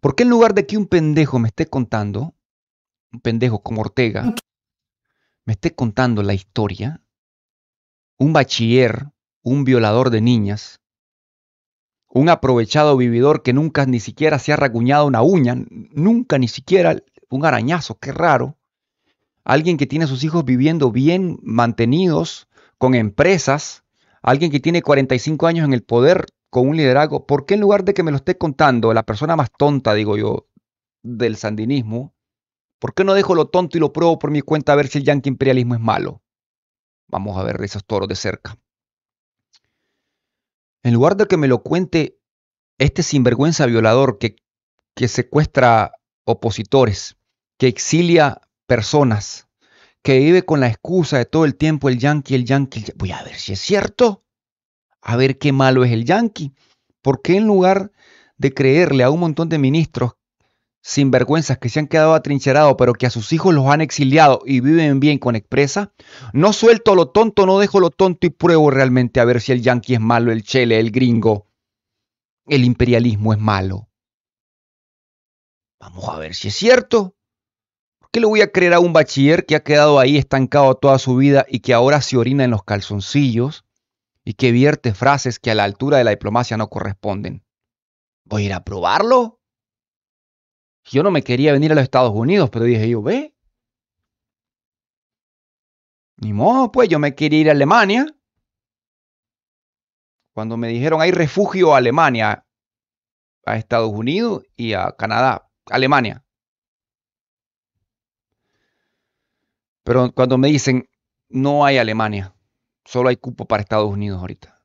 ¿Por qué en lugar de que un pendejo me esté contando, un pendejo como Ortega, me esté contando la historia, un bachiller, un violador de niñas, un aprovechado vividor que nunca ni siquiera se ha raguñado una uña, nunca ni siquiera un arañazo, qué raro. Alguien que tiene a sus hijos viviendo bien, mantenidos, con empresas, alguien que tiene 45 años en el poder, con un liderazgo, ¿por qué en lugar de que me lo esté contando la persona más tonta, digo yo, del sandinismo, ¿por qué no dejo lo tonto y lo pruebo por mi cuenta a ver si el yanqui imperialismo es malo? Vamos a ver esos toros de cerca. En lugar de que me lo cuente este sinvergüenza violador que, que secuestra opositores, que exilia personas, que vive con la excusa de todo el tiempo el yanqui, el yanqui, voy a ver si es cierto a ver qué malo es el yanqui. ¿Por qué en lugar de creerle a un montón de ministros sin vergüenzas que se han quedado atrincherados, pero que a sus hijos los han exiliado y viven bien con expresa, no suelto lo tonto, no dejo lo tonto y pruebo realmente a ver si el yanqui es malo, el chele, el gringo, el imperialismo es malo? Vamos a ver si es cierto. ¿Por qué le voy a creer a un bachiller que ha quedado ahí estancado toda su vida y que ahora se orina en los calzoncillos y que vierte frases que a la altura de la diplomacia no corresponden. ¿Voy a ir a probarlo? Yo no me quería venir a los Estados Unidos, pero dije yo, ve. Ni modo, pues yo me quería ir a Alemania. Cuando me dijeron hay refugio a Alemania, a Estados Unidos y a Canadá, Alemania. Pero cuando me dicen no hay Alemania, Solo hay cupo para Estados Unidos ahorita.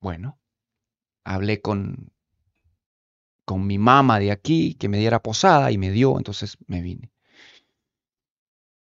Bueno, hablé con, con mi mamá de aquí que me diera posada y me dio, entonces me vine.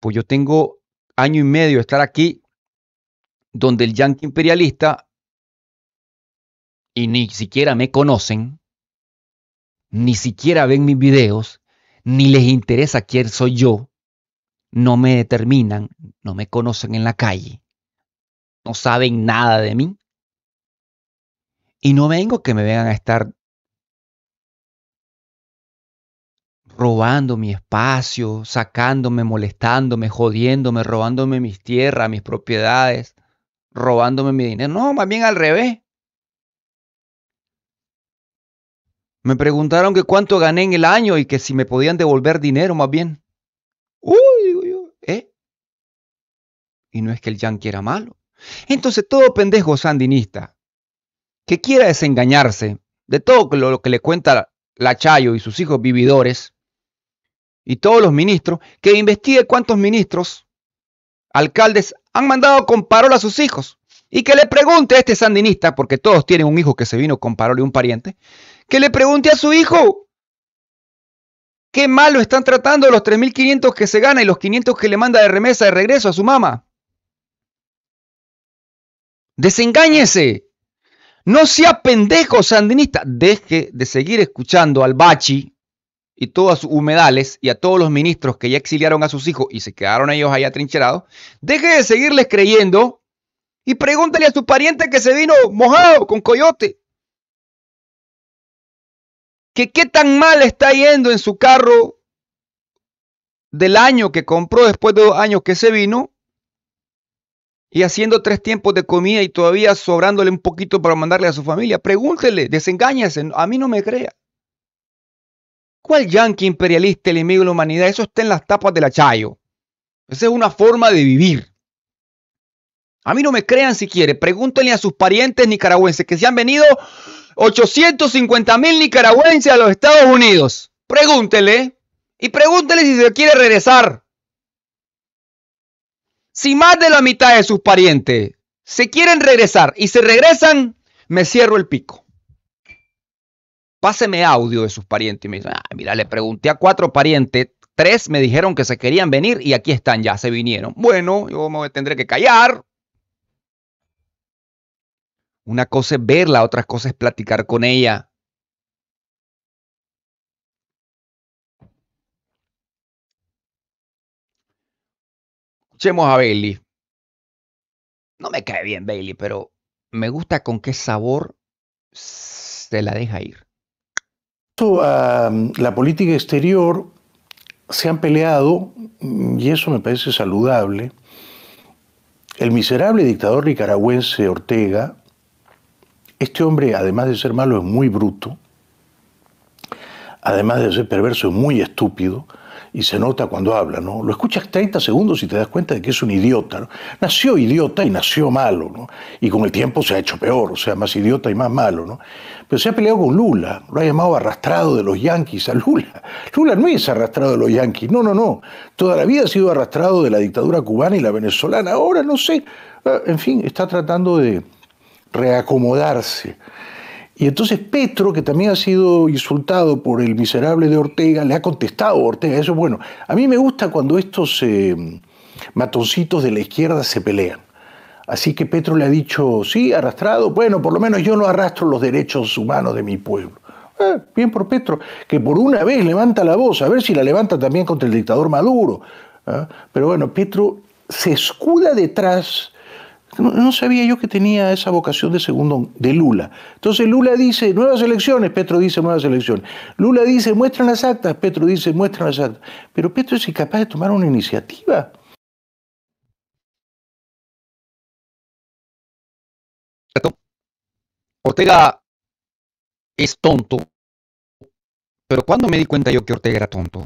Pues yo tengo año y medio de estar aquí donde el yankee imperialista y ni siquiera me conocen, ni siquiera ven mis videos, ni les interesa quién soy yo, no me determinan, no me conocen en la calle, no saben nada de mí. Y no vengo que me vengan a estar robando mi espacio, sacándome, molestándome, jodiéndome, robándome mis tierras, mis propiedades, robándome mi dinero. No, más bien al revés. Me preguntaron que cuánto gané en el año y que si me podían devolver dinero más bien. Uy, y no es que el yanqui era malo. Entonces todo pendejo sandinista que quiera desengañarse de todo lo que le cuenta la Chayo y sus hijos vividores y todos los ministros, que investigue cuántos ministros, alcaldes han mandado con parola a sus hijos y que le pregunte a este sandinista, porque todos tienen un hijo que se vino con parola y un pariente, que le pregunte a su hijo qué malo están tratando los 3.500 que se gana y los 500 que le manda de remesa de regreso a su mamá. Desengáñese. No sea pendejo sandinista. Deje de seguir escuchando al Bachi y todos sus humedales y a todos los ministros que ya exiliaron a sus hijos y se quedaron ellos ahí atrincherados. Deje de seguirles creyendo y pregúntele a su pariente que se vino mojado con coyote. Que qué tan mal está yendo en su carro del año que compró después de dos años que se vino y haciendo tres tiempos de comida y todavía sobrándole un poquito para mandarle a su familia. Pregúntele, desengáñese, a mí no me crea. ¿Cuál yanqui imperialista, el enemigo de la humanidad? Eso está en las tapas de la Chayo. Esa es una forma de vivir. A mí no me crean si quiere. Pregúntenle a sus parientes nicaragüenses que se han venido 850 mil nicaragüenses a los Estados Unidos. Pregúntele. Y pregúntele si se quiere regresar. Si más de la mitad de sus parientes se quieren regresar y se regresan, me cierro el pico. Páseme audio de sus parientes y me dicen, ah, mira, le pregunté a cuatro parientes, tres me dijeron que se querían venir y aquí están ya, se vinieron. Bueno, yo me tendré que callar. Una cosa es verla, otra cosa es platicar con ella. Escuchemos a Bailey. No me cae bien Bailey, pero me gusta con qué sabor se la deja ir. la política exterior se han peleado, y eso me parece saludable, el miserable dictador nicaragüense Ortega, este hombre, además de ser malo, es muy bruto, además de ser perverso, es muy estúpido, y se nota cuando habla, ¿no? Lo escuchas 30 segundos y te das cuenta de que es un idiota, ¿no? Nació idiota y nació malo, ¿no? Y con el tiempo se ha hecho peor, o sea, más idiota y más malo, ¿no? Pero se ha peleado con Lula, lo ha llamado arrastrado de los yanquis a Lula. Lula no es arrastrado de los yanquis, no, no, no. Toda la vida ha sido arrastrado de la dictadura cubana y la venezolana. Ahora, no sé, ah, en fin, está tratando de reacomodarse. Y entonces Petro, que también ha sido insultado por el miserable de Ortega, le ha contestado a Ortega. Eso es bueno. A mí me gusta cuando estos eh, matoncitos de la izquierda se pelean. Así que Petro le ha dicho, sí, arrastrado, bueno, por lo menos yo no arrastro los derechos humanos de mi pueblo. Eh, bien por Petro, que por una vez levanta la voz, a ver si la levanta también contra el dictador Maduro. ¿ah? Pero bueno, Petro se escuda detrás no, sabía yo que tenía esa vocación de segundo de Lula. Entonces Lula dice, nuevas elecciones, Petro dice, nuevas elecciones. Lula dice, muestran las actas, Petro dice, muestran las actas. Pero Petro es incapaz de tomar una iniciativa. Ortega es tonto, pero ¿cuándo me di cuenta yo que Ortega era tonto?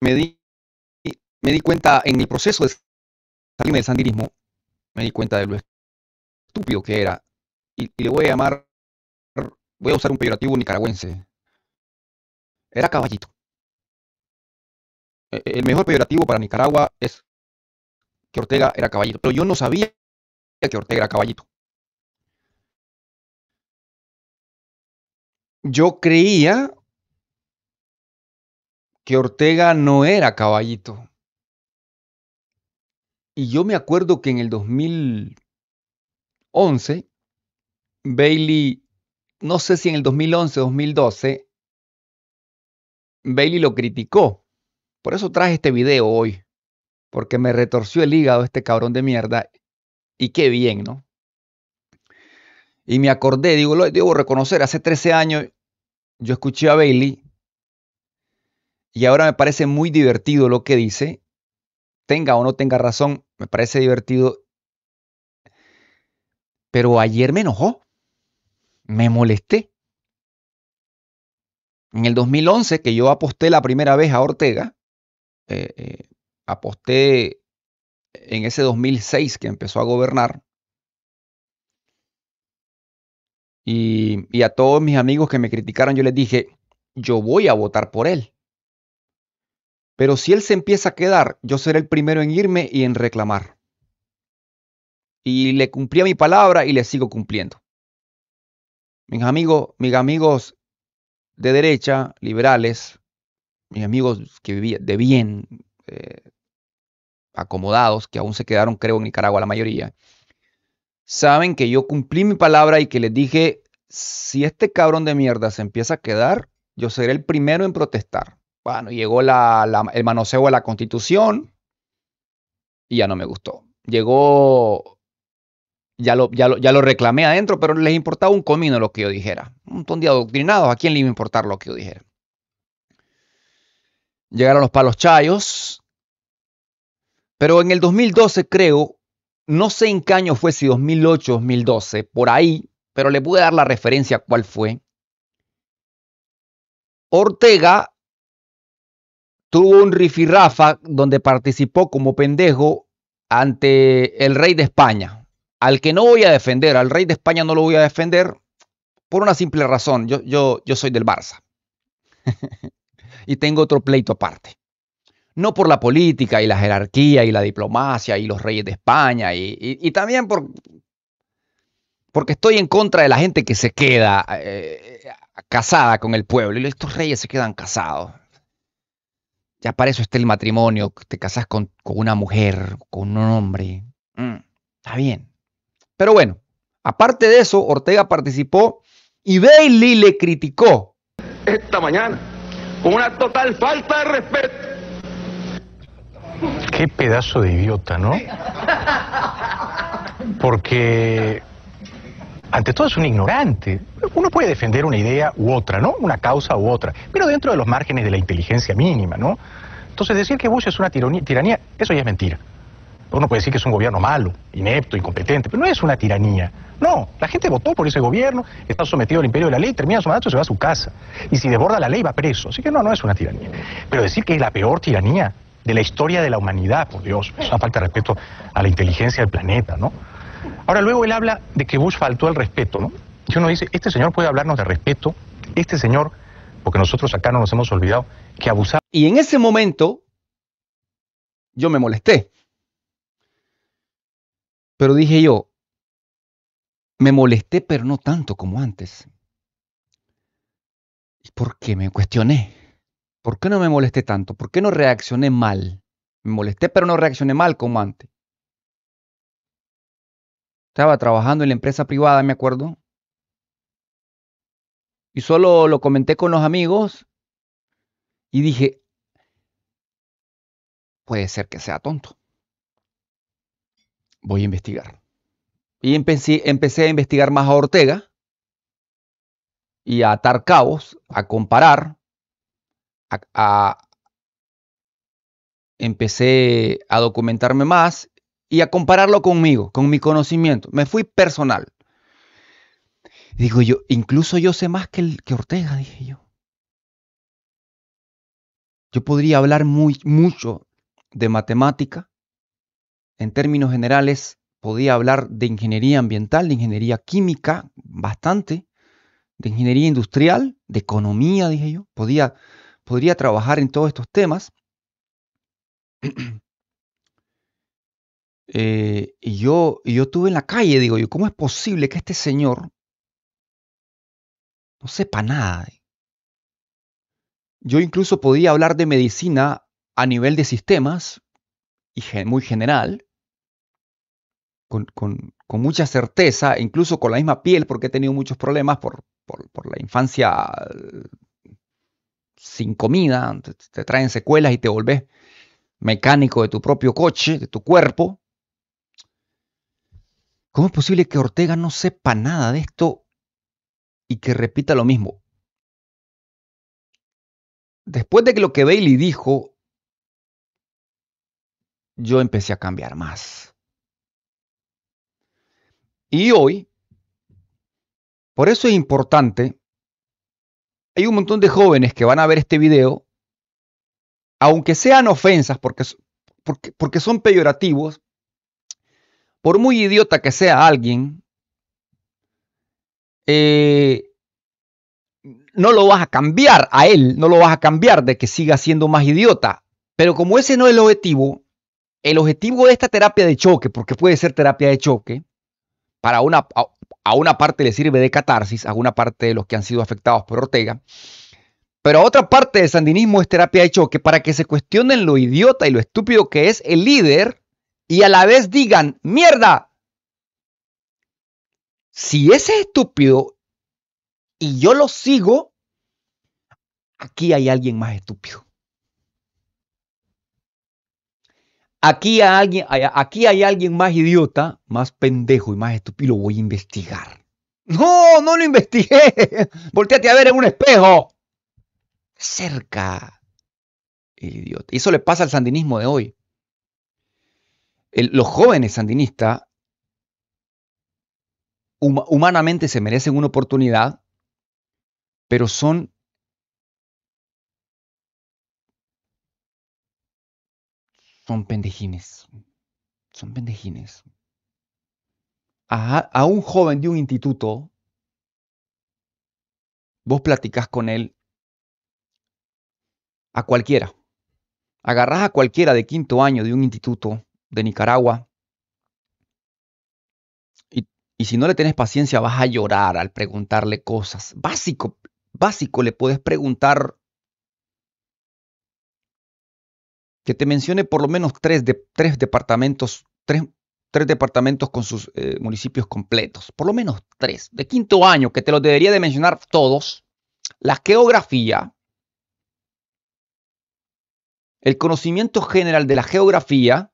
Me di, me di cuenta en mi proceso de salirme del sandinismo, me di cuenta de lo estúpido que era. Y, le voy a llamar, voy a usar un peyorativo nicaragüense. Era caballito. E, el mejor peyorativo para Nicaragua es que Ortega era caballito. Pero yo no sabía que Ortega era caballito. Yo creía que Ortega no era caballito. Y yo me acuerdo que en el 2011, Bailey, no sé si en el 2011 o 2012, Bailey lo criticó. Por eso traje este video hoy, porque me retorció el hígado este cabrón de mierda. Y qué bien, ¿no? Y me acordé, digo, lo debo reconocer, hace 13 años yo escuché a Bailey y ahora me parece muy divertido lo que dice tenga o no tenga razón, me parece divertido. Pero ayer me enojó, me molesté. En el 2011, que yo aposté la primera vez a Ortega, eh, eh, aposté en ese 2006 que empezó a gobernar, y, y a todos mis amigos que me criticaron, yo les dije, yo voy a votar por él. Pero si él se empieza a quedar, yo seré el primero en irme y en reclamar. Y le cumplí a mi palabra y le sigo cumpliendo. Mis amigos, mis amigos de derecha, liberales, mis amigos que vivían de bien, eh, acomodados, que aún se quedaron, creo, en Nicaragua la mayoría, saben que yo cumplí mi palabra y que les dije, si este cabrón de mierda se empieza a quedar, yo seré el primero en protestar. Bueno, llegó el manoseo de la constitución y ya no me gustó. Llegó, ya lo, ya, ya lo reclamé adentro, pero les importaba un comino lo que yo dijera. Un montón de adoctrinados, ¿a quién le iba a importar lo que yo dijera? Llegaron los palos chayos, pero en el 2012 creo, no sé en qué año fue, si 2008, 2012, por ahí, pero le pude dar la referencia cuál fue. Ortega tuvo un rifirrafa donde participó como pendejo ante el rey de España, al que no voy a defender, al rey de España no lo voy a defender por una simple razón, yo, yo, yo soy del Barça y tengo otro pleito aparte. No por la política y la jerarquía y la diplomacia y los reyes de España y, también por, porque estoy en contra de la gente que se queda eh, casada con el pueblo y estos reyes se quedan casados. Ya para eso está el matrimonio, te casas con, una mujer, con un hombre. Mm, está bien. Pero bueno, aparte de eso, Ortega participó y Bailey le criticó. Esta mañana, con una total falta de respeto. Qué pedazo de idiota, ¿no? Porque ante todo es un ignorante. Uno puede defender una idea u otra, ¿no? Una causa u otra, pero dentro de los márgenes de la inteligencia mínima, ¿no? Entonces decir que Bush es una tiranía, eso ya es mentira. Uno puede decir que es un gobierno malo, inepto, incompetente, pero no es una tiranía. No, la gente votó por ese gobierno, está sometido al imperio de la ley, termina su mandato y se va a su casa. Y si desborda la ley va preso. Así que no, no es una tiranía. Pero decir que es la peor tiranía de la historia de la humanidad, por Dios, es una falta de respeto a la inteligencia del planeta, ¿no? Ahora luego él habla de que Bush faltó al respeto, ¿no? Y uno dice, este señor puede hablarnos de respeto, este señor, porque nosotros acá no nos hemos olvidado, que abusaba. Y en ese momento yo me molesté. Pero dije yo, me molesté, pero no tanto como antes. ¿Y por qué? Me cuestioné. ¿Por qué no me molesté tanto? ¿Por qué no reaccioné mal? Me molesté, pero no reaccioné mal como antes. Estaba trabajando en la empresa privada, me acuerdo. Y solo lo comenté con los amigos y dije, puede ser que sea tonto voy a investigar. Y empecé, empecé a investigar más a Ortega y a atar cabos, a comparar, a, empecé a documentarme más y a compararlo conmigo, con mi conocimiento. Me fui personal. Digo yo, incluso yo sé más que, el, que Ortega, dije yo. Yo podría hablar muy, mucho de matemática, en términos generales, podía hablar de ingeniería ambiental, de ingeniería química, bastante, de ingeniería industrial, de economía, dije yo. Podía, podría trabajar en todos estos temas. Eh, y, yo, yo estuve en la calle, digo yo, ¿cómo es posible que este señor no sepa nada? Yo incluso podía hablar de medicina a nivel de sistemas, y muy general, con, mucha certeza, incluso con la misma piel, porque he tenido muchos problemas por, la infancia sin comida, te, traen secuelas y te volvés mecánico de tu propio coche, de tu cuerpo. ¿Cómo es posible que Ortega no sepa nada de esto y que repita lo mismo? Después de que lo que Bailey dijo, yo empecé a cambiar más. Y hoy, por eso es importante, hay un montón de jóvenes que van a ver este video, aunque sean ofensas, porque, porque, porque son peyorativos, por muy idiota que sea alguien, eh, no lo vas a cambiar a él, no lo vas a cambiar de que siga siendo más idiota. Pero como ese no es el objetivo, el objetivo de esta terapia de choque, porque puede ser terapia de choque, para una, a, una parte le sirve de catarsis, a una parte de los que han sido afectados por Ortega, pero a otra parte del sandinismo es terapia de choque para que se cuestionen lo idiota y lo estúpido que es el líder y a la vez digan, mierda, si ese es estúpido y yo lo sigo, aquí hay alguien más estúpido. Aquí hay, alguien, aquí hay alguien más idiota, más pendejo y más estúpido. voy a investigar. No, no lo investigué. Volteate a ver en un espejo. Cerca. Idiota. Y eso le pasa al sandinismo de hoy. Los jóvenes sandinistas humanamente se merecen una oportunidad, pero son son pendejines. Son pendejines. A, un joven de un instituto, vos platicás con él, a cualquiera. Agarrás a cualquiera de quinto año de un instituto de Nicaragua. Y, y si no le tenés paciencia vas a llorar al preguntarle cosas. Básico, básico, le puedes preguntar que te mencione por lo menos tres, de, tres departamentos, tres, tres, departamentos con sus eh, municipios completos, por lo menos tres, de quinto año, que te lo debería de mencionar todos, la geografía, el conocimiento general de la geografía,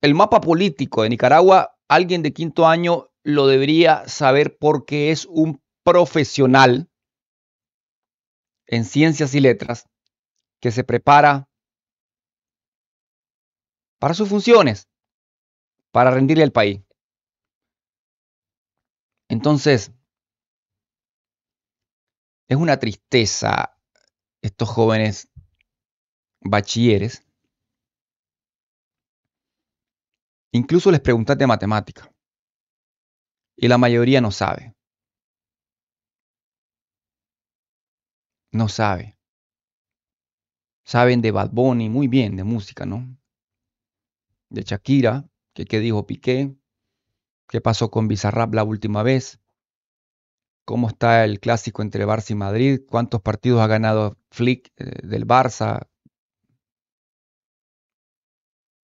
el mapa político de Nicaragua, alguien de quinto año lo debería saber porque es un profesional en ciencias y letras que se prepara para sus funciones, para rendirle al país. Entonces, es una tristeza estos jóvenes bachilleres. Incluso les preguntaste de matemática y la mayoría no sabe. No sabe. Saben de Bad Bunny muy bien, de música, ¿no? De Shakira, que qué dijo Piqué, qué pasó con Bizarrap la última vez, cómo está el clásico entre Barça y Madrid, cuántos partidos ha ganado Flick eh, del Barça.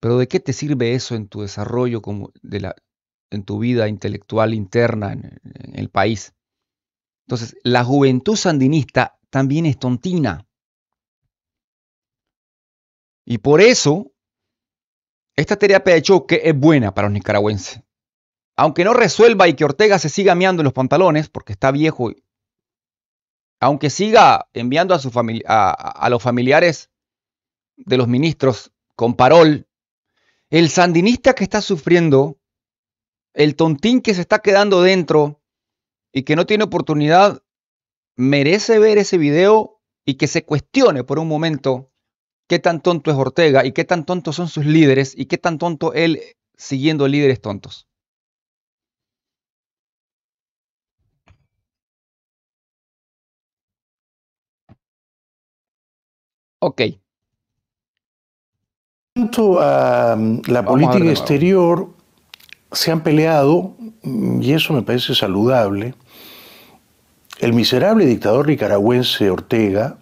Pero ¿de qué te sirve eso en tu desarrollo como de la, en tu vida intelectual interna en, el país? Entonces, la juventud sandinista también es tontina. Y por eso, esta terapia de choque es buena para los nicaragüenses. Aunque no resuelva y que Ortega se siga meando en los pantalones, porque está viejo, aunque siga enviando a, su a los familiares de los ministros con parol, el sandinista que está sufriendo, el tontín que se está quedando dentro y que no tiene oportunidad merece ver ese video y que se cuestione por un momento qué tan tonto es Ortega y qué tan tontos son sus líderes y qué tan tonto él siguiendo líderes tontos. Ok. Cuanto a la Vamos política exterior, se han peleado, y eso me parece saludable, el miserable dictador nicaragüense Ortega,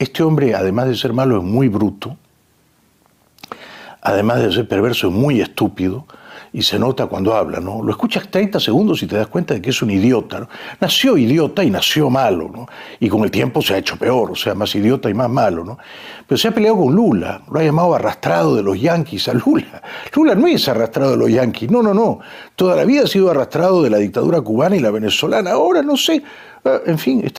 este hombre, además de ser malo, es muy bruto, además de ser perverso, es muy estúpido, y se nota cuando habla, ¿no? Lo escuchas 30 segundos y te das cuenta de que es un idiota, ¿no? Nació idiota y nació malo, ¿no? Y con el tiempo se ha hecho peor, o sea, más idiota y más malo, ¿no? Pero se ha peleado con Lula, lo ha llamado arrastrado de los yanquis a Lula. Lula no es arrastrado de los yanquis, no, no, no. Toda la vida ha sido arrastrado de la dictadura cubana y la venezolana. Ahora, no sé, eh, en fin,